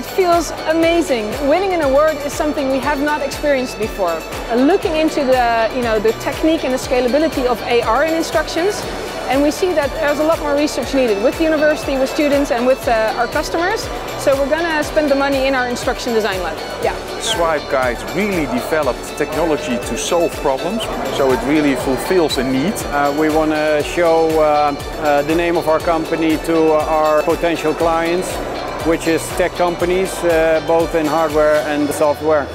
feels amazing. Winning an award is something we have not experienced before. Uh, looking into the, you know, the technique and the scalability of AR in instructions, and we see that there's a lot more research needed with the university, with students and with uh, our customers. So we're going to spend the money in our instruction design lab. Yeah. Swipe Guides really developed technology to solve problems, so it really fulfills a need. Uh, we want to show uh, uh, the name of our company to our potential clients, which is tech companies, uh, both in hardware and software.